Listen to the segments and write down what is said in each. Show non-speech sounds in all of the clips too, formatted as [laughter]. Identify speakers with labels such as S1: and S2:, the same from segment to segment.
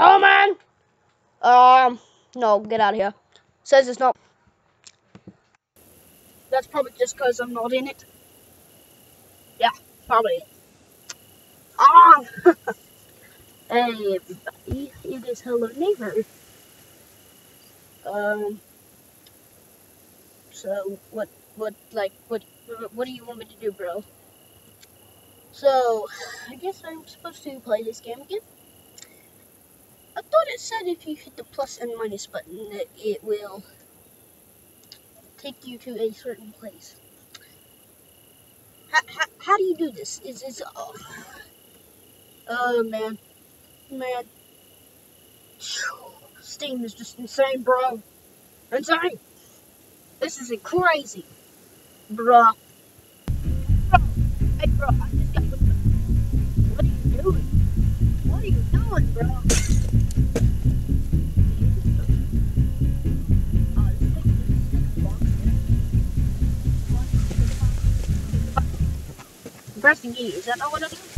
S1: Oh man. Um. No, get out of here. Says it's not. That's probably just because I'm not in it. Yeah, probably. Ah. hey everybody, it is Hello Neighbor. Um. So what? What like what? What do you want me to do, bro? So, [sighs] I guess I'm supposed to play this game again. I thought it said if you hit the plus and minus button that it will take you to a certain place. How, how, how do you do this? Is is oh, oh man, man, Steam is just insane, bro. Insane. This is crazy. Bro, hey, bro, I just got. What are you doing? What are you doing, bro? Pressing E, is that not what I do?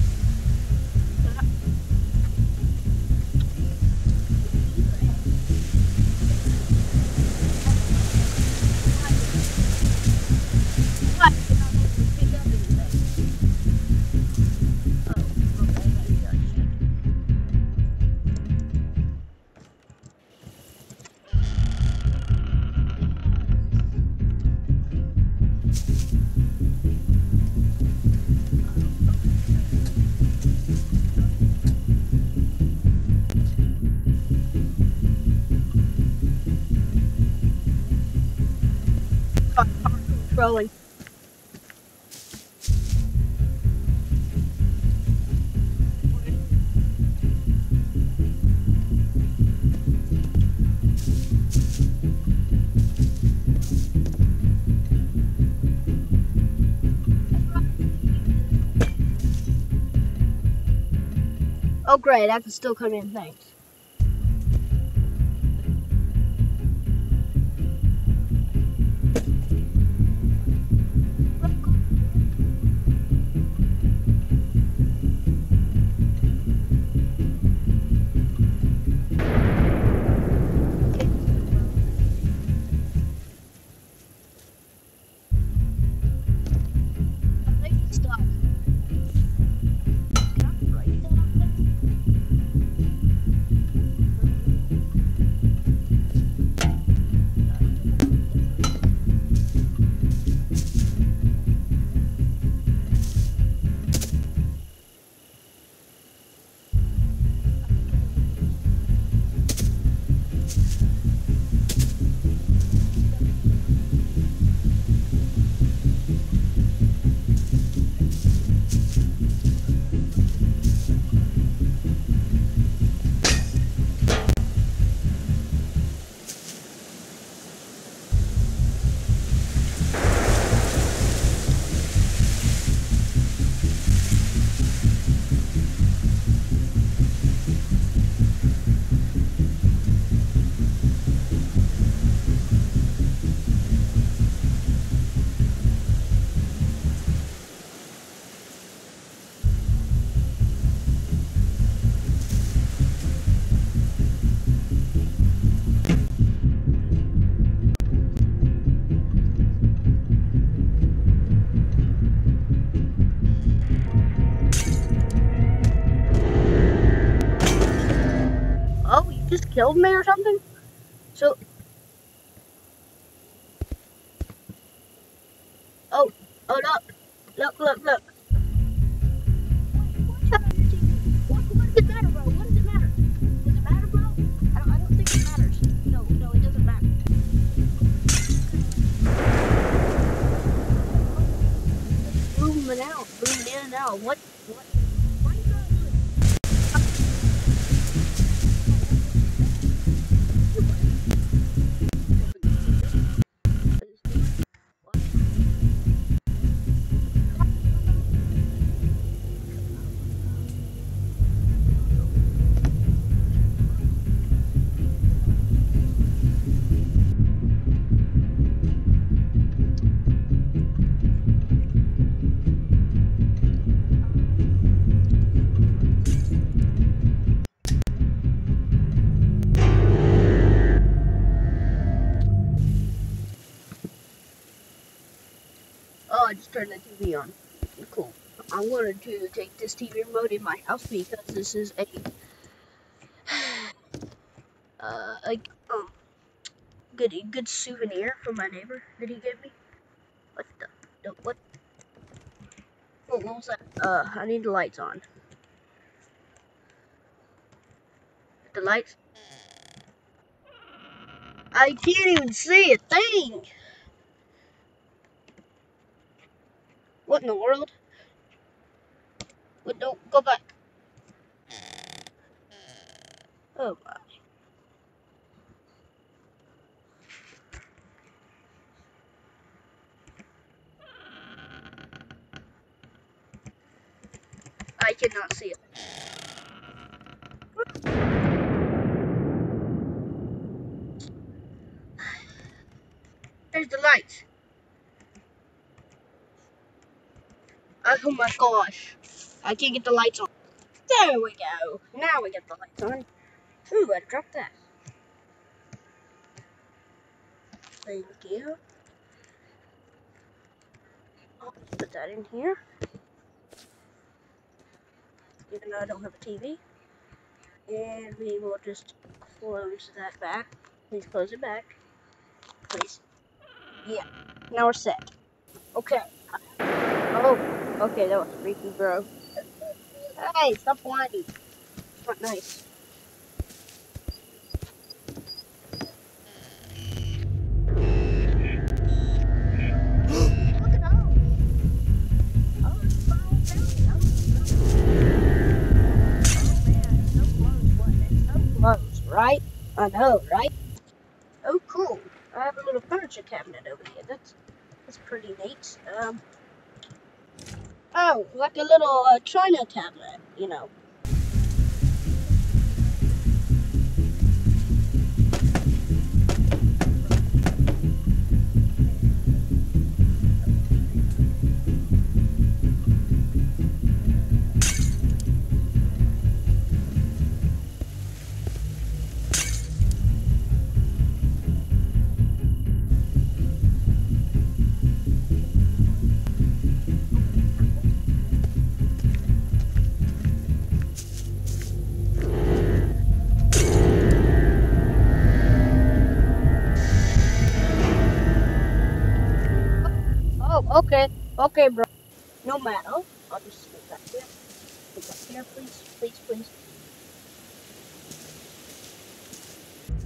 S1: Rolling. Oh great, I can still come in, thanks. Killed me or something? To take this TV remote in my house because this is a [sighs] uh like um good good souvenir from my neighbor that he gave me. What the, the what? What was that? Uh, I need the lights on. The lights. I can't even see a thing. What in the world? What? Don't go back. Oh my. I cannot see it. There's the lights. Oh my gosh. I can't get the lights on. There we go. Now we get the lights on. Ooh, I dropped that. Thank you. I'll put that in here. Even though I don't have a TV. And we will just close that back. Please close it back. Please. Yeah. Now we're set. Okay. Oh. Okay, that was freaky, bro. Hey, stop whining. Not nice. Oh? Right? I know, right? Oh, cool. I have a little furniture cabinet over here. That's that's pretty neat. Um. Oh, like a little uh, China tablet, you know. Okay, bro. No matter. I'll just sit back here. Sit back here, please, please, please.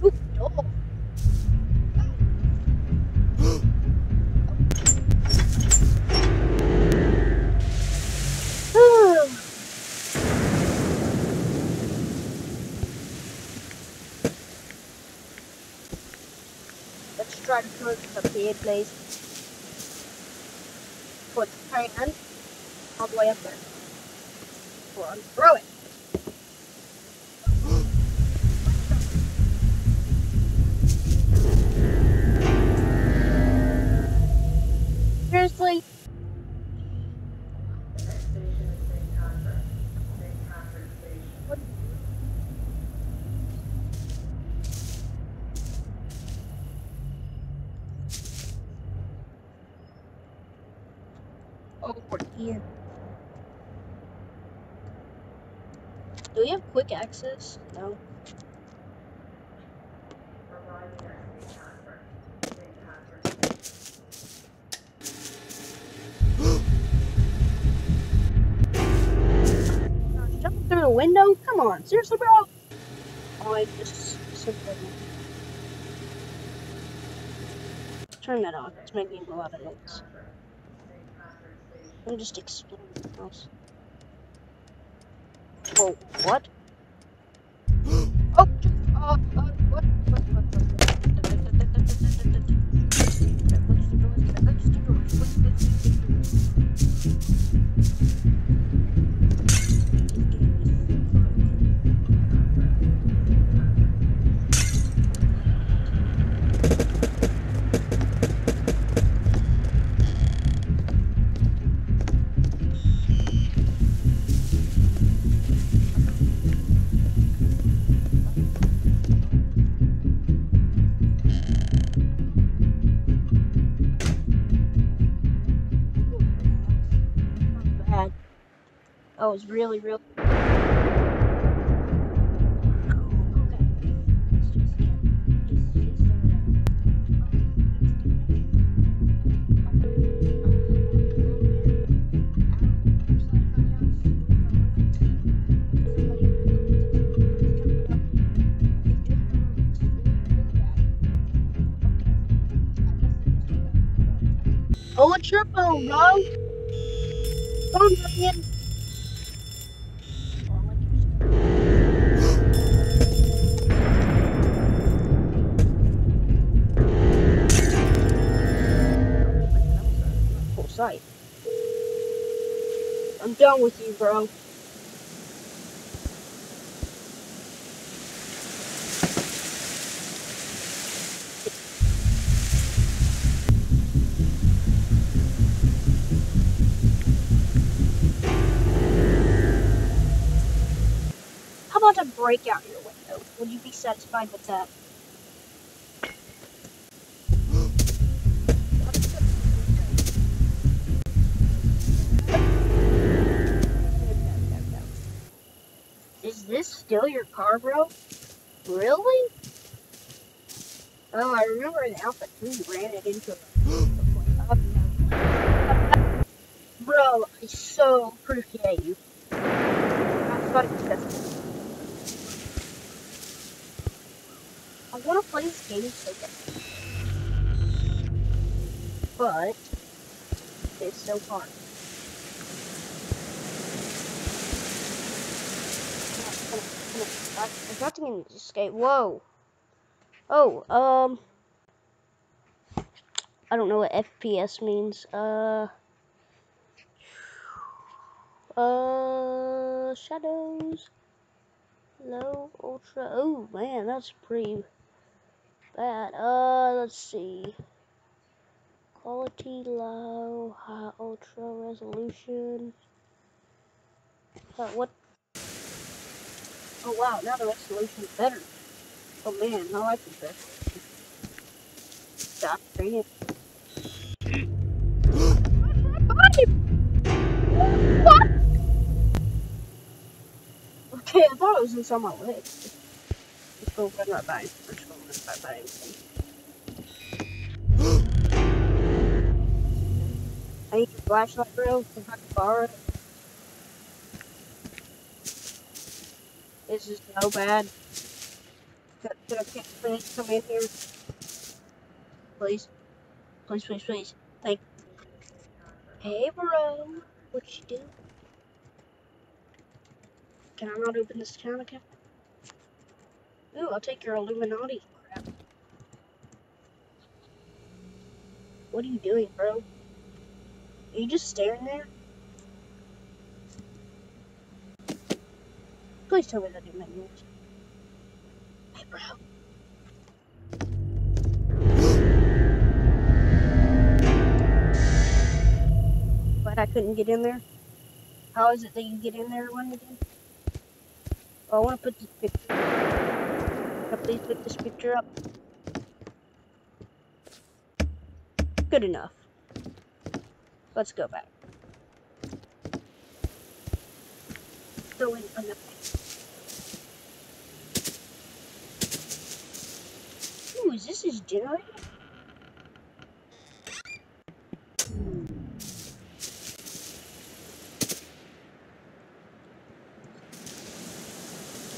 S1: Oop, oh. [sighs] Let's try to this up here, please. The hand all the way up there. On, throw it. Do we have quick access? No. [gasps] Jump through the window? Come on, seriously, bro? Oh, I just simply turn that off. It's making a lot of noise. I'm just explore the house. Whoa, what? oh, uh, uh, what? What? What? what? Was really, really. Oh, phone, bro? Phone oh, ringing. Sight. I'm done with you, bro. How about to break out your window? Would you be satisfied with that? This still your car, bro? Really? Oh, I remember in Alpha 3 ran it into a... [gasps] Bro, I so appreciate you. I'm sorry, I want to play this game so bad. But, it's so hard. On, come on, come on. I- There's nothing in this escape. Whoa. Oh, um. I don't know what FPS means. Uh. Uh. Shadows. Low, ultra. Oh, man, that's pretty bad. Uh, let's see. Quality, low, high, ultra, resolution. Uh, what? Oh, wow, now the resolution's better. Oh, man, I like this resolution. Stop reading. What? [gasps] Okay, I thought it was inside my leg. Let's go run right by. Let's go by anything. [gasps] I need your flashlight, bro. If I can borrow it. This is so bad. Please come in here? Please. Please, please, please. Thank Hey, bro. What you do? Can I not open this account account? Ooh, I'll take your Illuminati crap. What are you doing, bro? Are you just staring there? Please tell me that you meant yours. Hey. But I couldn't get in there. How is it that you get in there one again? Oh, I want to put this picture. Can please put this picture up? Good enough. Let's go back. Go in on the is this his generator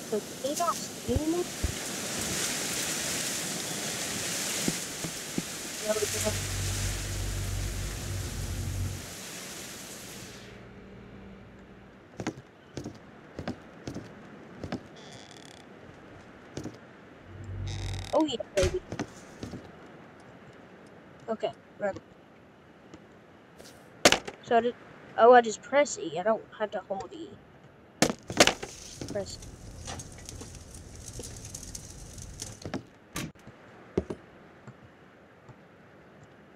S1: go. Oh yeah, baby. Okay, ready. So did oh I just press E. I don't have to hold E. Press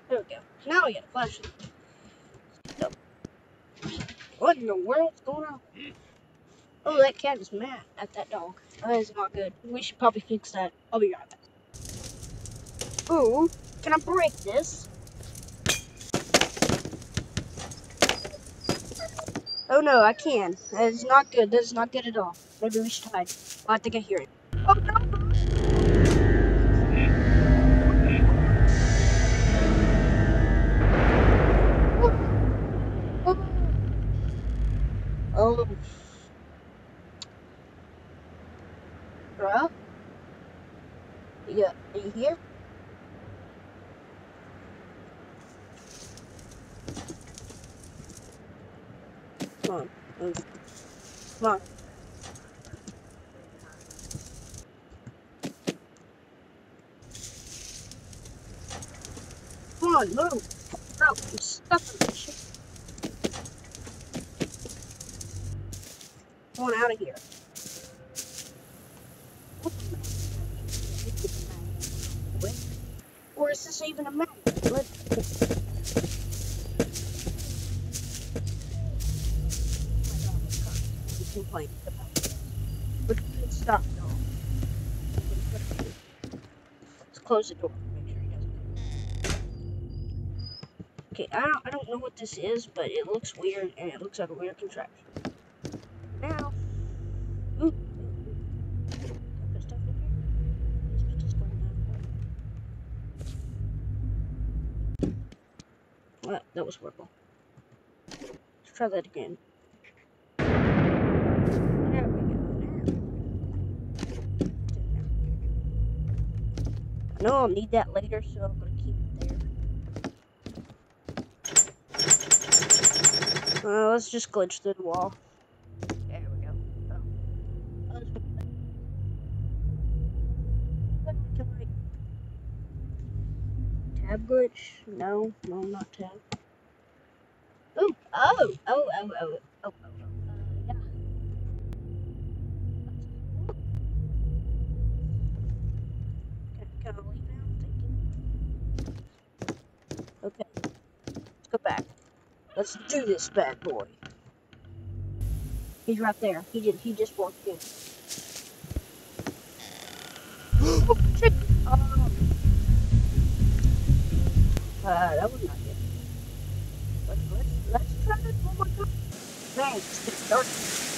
S1: There we go. Now we got a flashlight. What in the world's going on? Oh, that cat is mad at that dog. That is not good. We should probably fix that. I'll be right back. Ooh, can I break this? Oh no, I can. That is not good. That is not good at all. Maybe we should hide. Oh, I think I hear it. Oh no! Come on. Come on. Come on, move. Bro, I'm stuck in this shit. Come on out of here. This is, but it looks weird and it looks like a weird contraption. Now. Well, that was horrible. Let's try that again. Know I'll need that later, so I'm gonna keep it there. [laughs] Uh, let's just glitch through the wall. There we go. Oh. Tab glitch? No, no, not tab. Ooh, oh, oh, oh, oh, Let's do this bad boy. He's right there. He did. He just walked in. oh, shit. Um, uh, that was not good. But let's let's try this one more time. Man, it's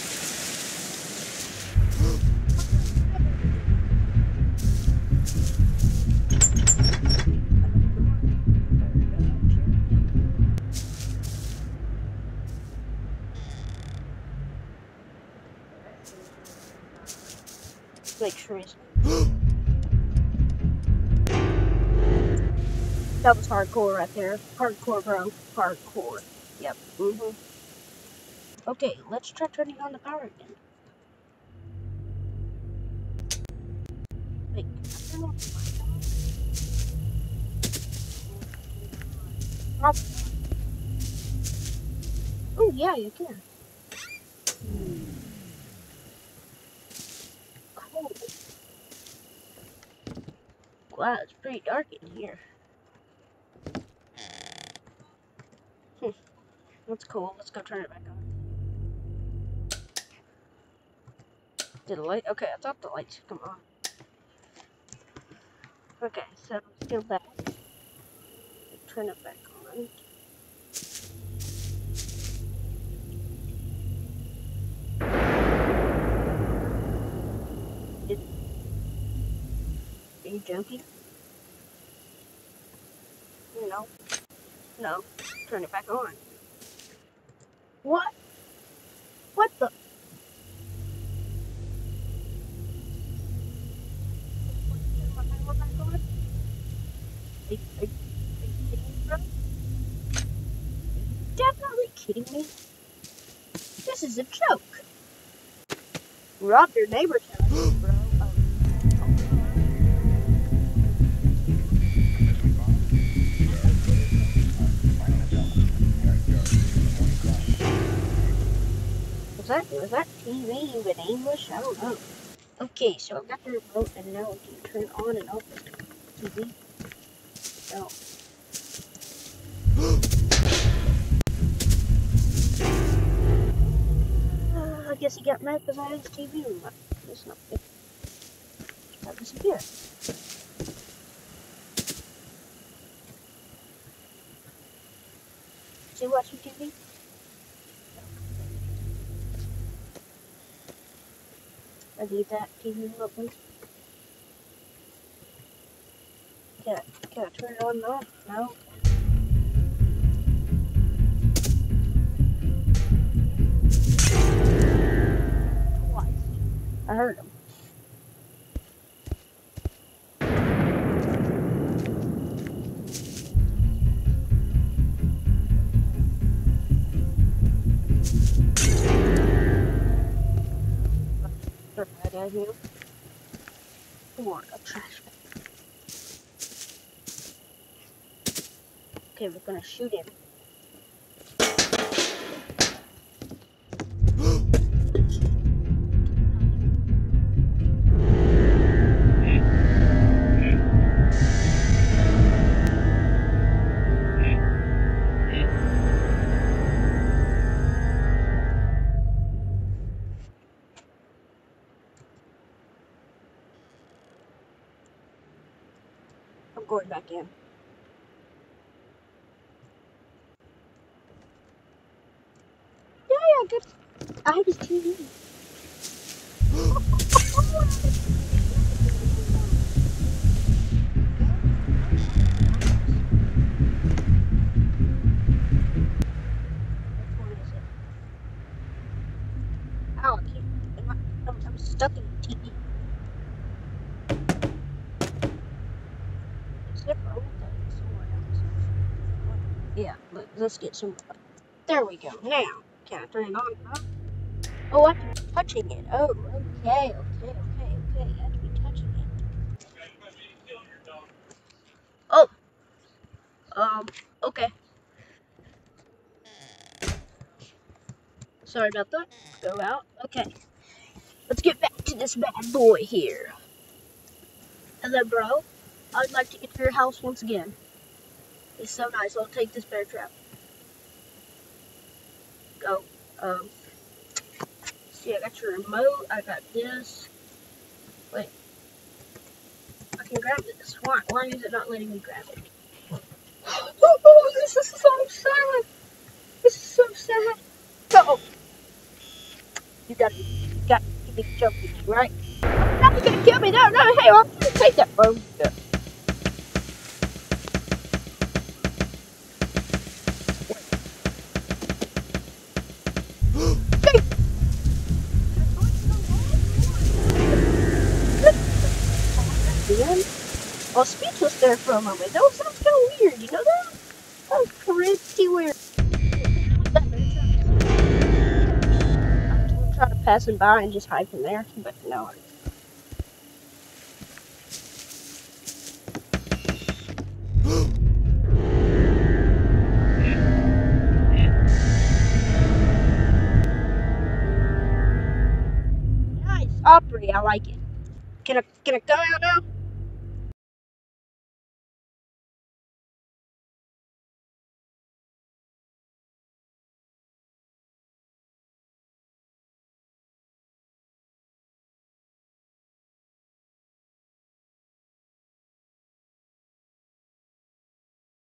S1: Make. [gasps] That was hardcore right there. Hardcore, bro. Hardcore. Yep. Mm-hmm. Okay, let's try turning on the power again. Wait? Oh, yeah, you can. Wow, it's pretty dark in here. Hmm. That's cool. Let's go turn it back on. Did the light? Okay, I thought the lights should come on. Okay, so let's go back. Turn it back on. joking? No. No. Turn it back on. What? What the? Definitely kidding me? This is a joke. Rob your neighbor's house, that was that TV even English? I don't know. Okay, so I've got the remote and now we can turn on and off the TV. So [gasps] uh, I guess he got mad because I had his TV remote. That's not good. That disappear. Is he watching TV? I need that TV remote, please. Can I, can I turn it on? No, no. Twice. I heard him. Right you. Or a trash bag. Okay, we're gonna shoot him. Let's get some. There we go. Now, can I turn it on? Oh, I have to be touching it. Oh, okay, okay, okay, okay. I have to be touching it. Oh. Um, okay. Sorry about that. Go out. Okay. Let's get back to this bad boy here. Hello, bro. I'd like to get to your house once again. It's so nice. I'll take this bear trap. Go. Um. See, I got your remote. I got this. Wait. I can grab this. Why? Why is it not letting me grab it? Oh, this is so sad. This is so sad. Go. You gotta, you gotta be joking, right? Not gonna kill me. No, no. Hey, I'm gonna take that phone. There for a moment. That was, kind of weird, you know that? That was pretty weird. I'm trying to pass him by and just hide from there, but no. [gasps] Nice, Opry, I like it. Can I, can I come out now?